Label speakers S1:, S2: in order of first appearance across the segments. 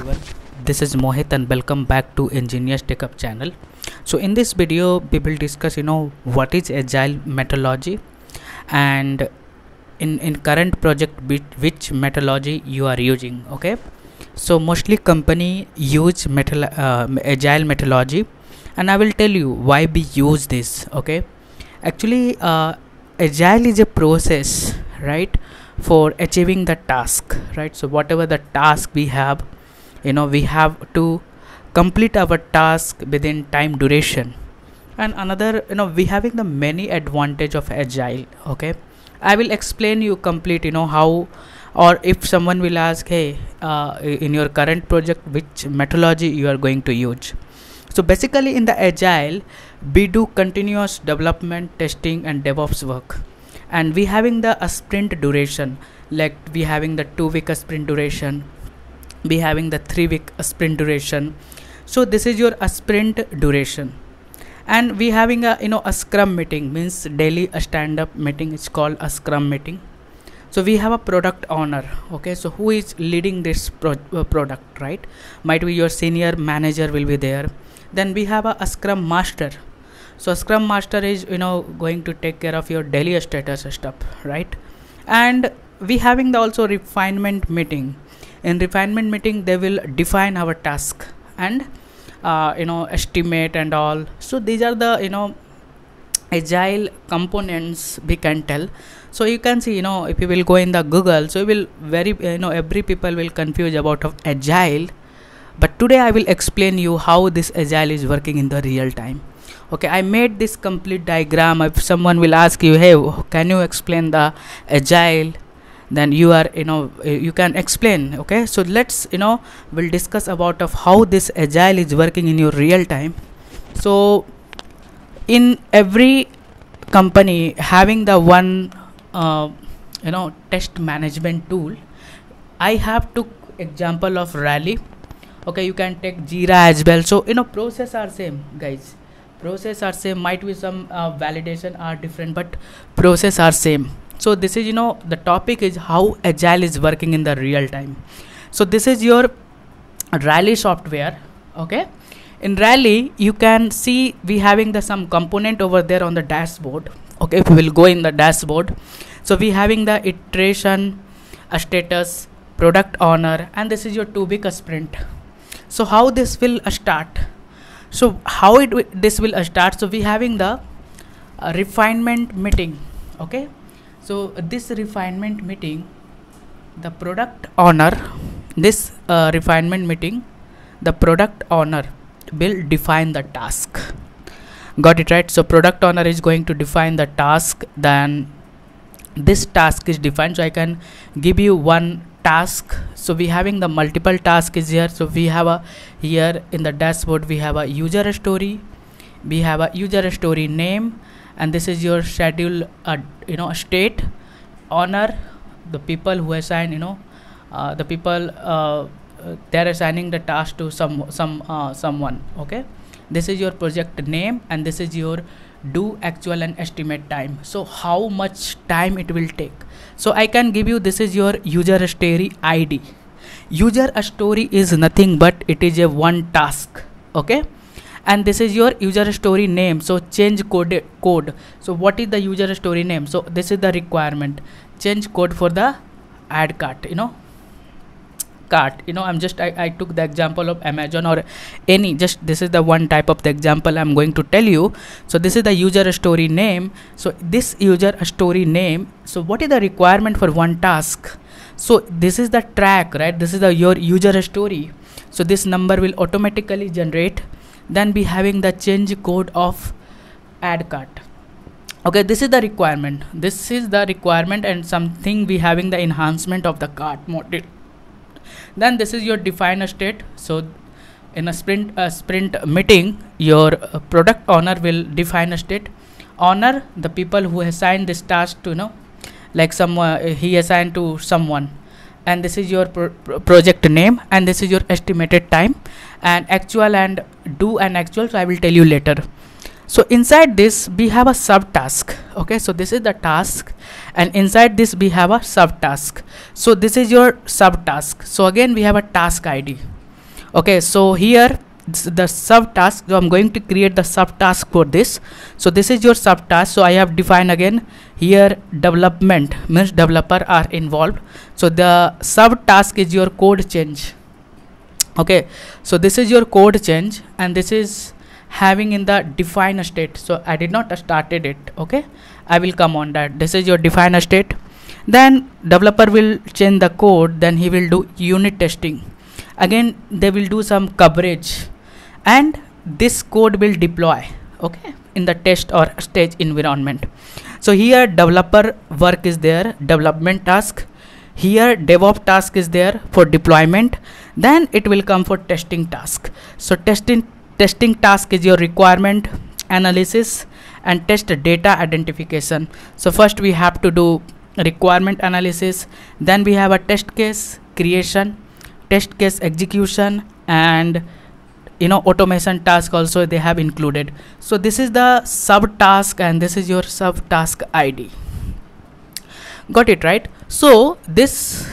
S1: everyone. This is mohit and welcome back to Ingenious TechHub channel. So in this video we will discuss you know what is agile methodology and in in current project which methodology you are using okay? So mostly company use metal uh, agile methodology and i will tell you why we use this okay? Actually uh, agile is a process right for achieving the task right? So whatever the task we have you know we have to complete our task within time duration. And another you know we having the many advantage of agile okay? I will explain you complete you know how or if someone will ask hey uh, in your current project which methodology you are going to use? So basically in the agile we do continuous development testing and devops work. And we having the a sprint duration like we having the two week sprint duration we having the three week sprint duration. So this is your sprint duration. And we having a you know a scrum meeting means daily a stand up meeting it's called a scrum meeting. So we have a product owner okay? So who is leading this pro uh, product right? Might be your senior manager will be there. Then we have a, a scrum master. So scrum master is you know going to take care of your daily status stuff right? And we having the also refinement meeting in refinement meeting they will define our task and uh, you know estimate and all. So these are the you know agile components we can tell. So you can see you know if you will go in the google so you will very you know every people will confuse about of agile. But today i will explain you how this agile is working in the real time. Okay i made this complete diagram. If someone will ask you hey can you explain the agile then you are you know uh, you can explain okay? So let's you know we'll discuss about of how this agile is working in your real time. So in every company having the one uh, you know test management tool i have took example of rally. Okay you can take jira as well. So you know process are same guys. Process are same. Might be some uh, validation are different but process are same so this is you know the topic is how agile is working in the real time. So this is your rally software okay? In rally you can see we having the some component over there on the dashboard okay? If we will go in the dashboard. So we having the iteration a status product owner and this is your two week sprint. So how this will uh, start? So how it this will uh, start? So we having the uh, refinement meeting okay so this refinement meeting the product owner this uh, refinement meeting the product owner will define the task. Got it right? So product owner is going to define the task then this task is defined. So i can give you one task. So we having the multiple task is here. So we have a here in the dashboard we have a user story. We have a user story name and this is your schedule uh, you know state. Honor the people who assign you know uh, the people uh, they're assigning the task to some some uh, someone okay? This is your project name and this is your do actual and estimate time. So how much time it will take? So i can give you this is your user story id user story is nothing but it is a one task okay and this is your user story name. So change code code. So what is the user story name? So this is the requirement. Change code for the add cart you know. Cart you know i'm just I, I took the example of amazon or any just this is the one type of the example i'm going to tell you. So this is the user story name. So this user story name so what is the requirement for one task? So this is the track right? This is the your user story. So this number will automatically generate then be having the change code of add cart. Okay this is the requirement. This is the requirement and something we having the enhancement of the cart model then this is your define a state. So in a sprint a sprint meeting your uh, product owner will define a state. Honor the people who assign this task to you know like some uh, he assigned to someone and this is your pro project name and this is your estimated time and actual and do and actual so i will tell you later. So inside this we have a subtask okay? So this is the task and inside this we have a subtask. So this is your subtask. So again we have a task id okay? So here the subtask so i'm going to create the subtask for this. So this is your subtask. So i have defined again here development means developer are involved so the subtask is your code change. Okay. So this is your code change and this is having in the define state. So i did not started it. Okay. I will come on that. This is your define state. Then developer will change the code. Then he will do unit testing. Again they will do some coverage. And this code will deploy. Okay. In the test or stage environment. So here developer work is there. Development task here devops task is there for deployment. Then it will come for testing task. So testing testing task is your requirement analysis and test data identification. So first we have to do requirement analysis. Then we have a test case creation test case execution and you know automation task also they have included. So this is the sub task and this is your sub task id got it right? So this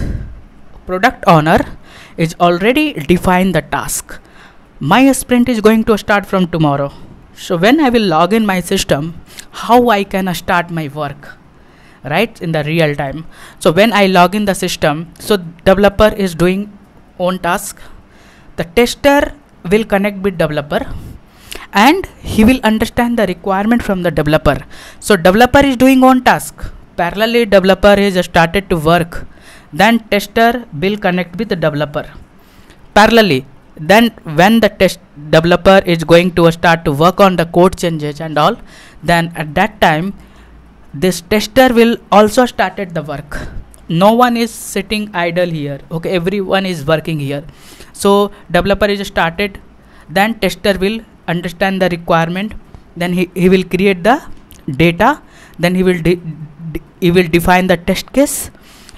S1: product owner is already defined the task. My sprint is going to start from tomorrow. So when i will log in my system how i can start my work? Right? In the real time. So when i log in the system so developer is doing own task. The tester will connect with developer and he will understand the requirement from the developer. So developer is doing on task parallelly developer is started to work. Then tester will connect with the developer. Parallelly then when the test developer is going to start to work on the code changes and all then at that time this tester will also started the work. No one is sitting idle here okay? Everyone is working here. So developer is started then tester will understand the requirement then he, he will create the data then he will he will define the test case.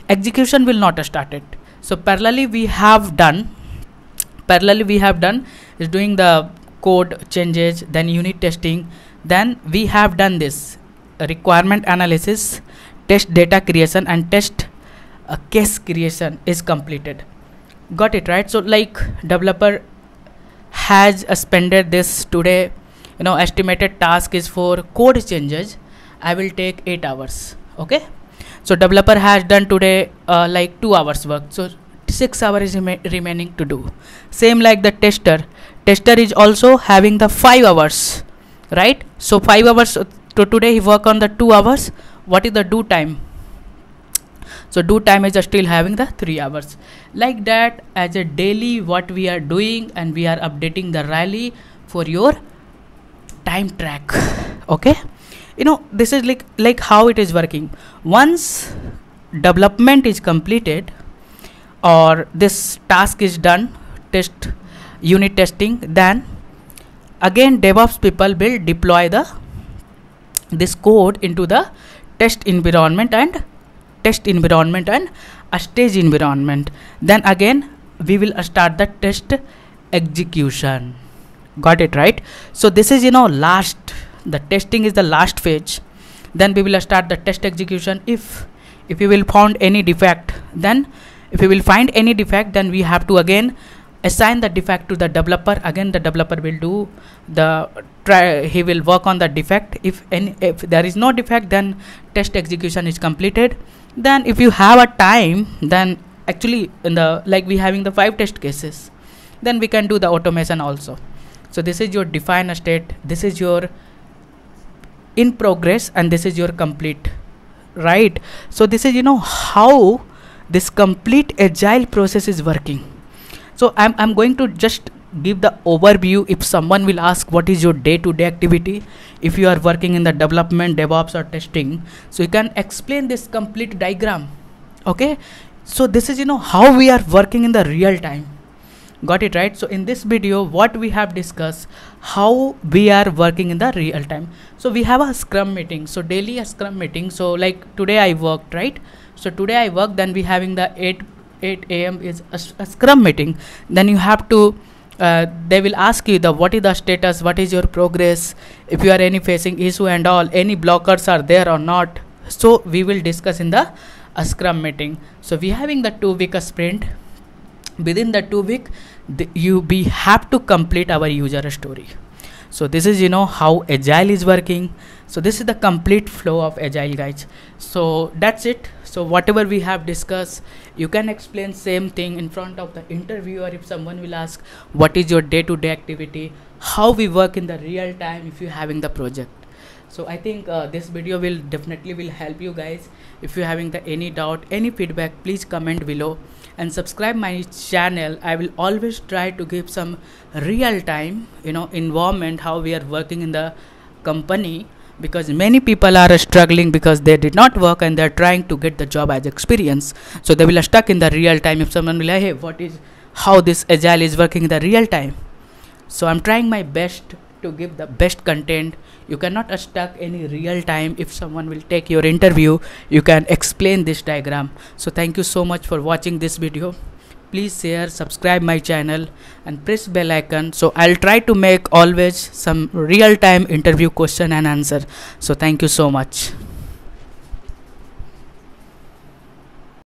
S1: Execution will not start it. So parallelly we have done parallelly we have done is doing the code changes then unit testing then we have done this requirement analysis test data creation and test uh, case creation is completed. Got it right? So like developer has spended this today you know estimated task is for code changes. I will take 8 hours okay? So developer has done today uh, like 2 hours work. So 6 hours is remaining to do. Same like the tester. Tester is also having the 5 hours right? So 5 hours to today he work on the 2 hours. What is the due time? So due time is still having the three hours. Like that as a daily what we are doing and we are updating the rally for your time track. Okay you know this is like like how it is working. Once development is completed or this task is done test unit testing then again devops people will deploy the this code into the test environment and test environment and a stage environment. Then again we will start the test execution. Got it right? So this is you know last the testing is the last phase then we will start the test execution. If if we will found any defect then if we will find any defect then we have to again assign the defect to the developer. Again the developer will do the try he will work on the defect. If any if there is no defect then test execution is completed. Then if you have a time then actually in the like we having the five test cases then we can do the automation also. So this is your define state. This is your in progress and this is your complete right? So this is you know how this complete agile process is working. So i'm, I'm going to just give the overview. If someone will ask what is your day-to-day activity? If you are working in the development devops or testing so you can explain this complete diagram okay? So this is you know how we are working in the real time got it right? So in this video what we have discussed how we are working in the real time. So we have a scrum meeting. So daily a scrum meeting. So like today i worked right? So today i work then we having the 8 8 a.m is a, a scrum meeting. Then you have to uh, they will ask you the what is the status? What is your progress? If you are any facing issue and all any blockers are there or not? So we will discuss in the scrum meeting. So we having the two week sprint within the two week you we have to complete our user story. So this is you know how agile is working. So this is the complete flow of agile guys. So that's it. So whatever we have discussed you can explain same thing in front of the interviewer if someone will ask what is your day-to-day activity? How we work in the real time if you're having the project so i think uh, this video will definitely will help you guys. If you're having the any doubt any feedback please comment below. And subscribe my channel. I will always try to give some real time you know environment how we are working in the company because many people are struggling because they did not work and they're trying to get the job as experience. So they will stuck in the real time. If someone will like hey what is how this agile is working in the real time? So i'm trying my best to give the best content. You cannot stuck any real time. If someone will take your interview you can explain this diagram. So thank you so much for watching this video. Please share subscribe my channel and press bell icon. So i'll try to make always some real time interview question and answer. So thank you so much